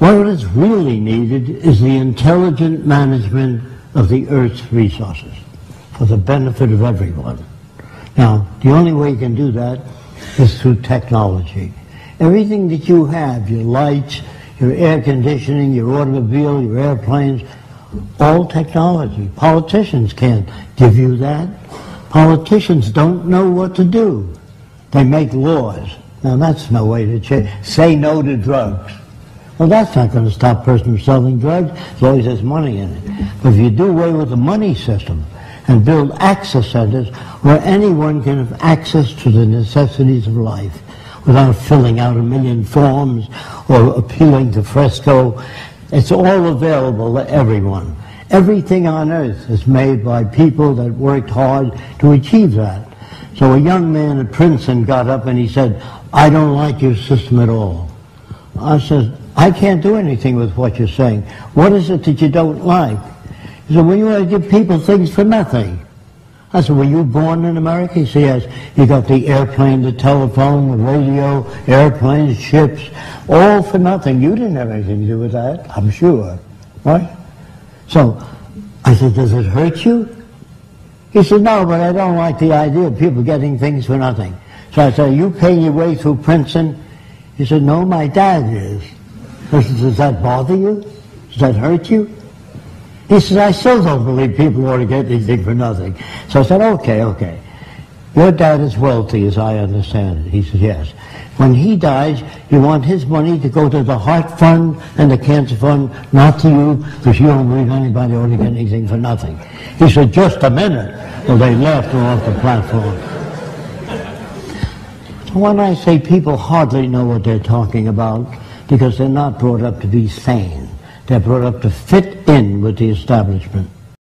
What is really needed is the intelligent management of the Earth's resources for the benefit of everyone. Now, the only way you can do that is through technology. Everything that you have, your lights, your air conditioning, your automobile, your airplanes, all technology. Politicians can't give you that. Politicians don't know what to do. They make laws. Now that's no way to change. Say no to drugs. Well, that's not going to stop a person from selling drugs as long as there's money in it. But if you do away with the money system and build access centers where anyone can have access to the necessities of life without filling out a million forms or appealing to Fresco, it's all available to everyone. Everything on earth is made by people that worked hard to achieve that. So a young man at Princeton got up and he said, I don't like your system at all. I said, I can't do anything with what you're saying. What is it that you don't like? He said, well, you want to give people things for nothing. I said, were you born in America? He said, yes. You got the airplane, the telephone, the radio, airplanes, ships, all for nothing. You didn't have anything to do with that, I'm sure. Right? So I said, does it hurt you? He said, no, but I don't like the idea of people getting things for nothing. So I said, you pay your way through Princeton? He said, no, my dad is. I said, does that bother you? Does that hurt you? He said, I still don't believe people ought to get anything for nothing. So I said, okay, okay. Your dad is wealthy, as I understand it. He said, yes. When he dies, you want his money to go to the Heart Fund and the Cancer Fund, not to you, because you don't believe anybody ought to get anything for nothing. He said, just a minute. Well, they left off the platform. When I say people hardly know what they're talking about, because they're not brought up to be sane. They're brought up to fit in with the establishment.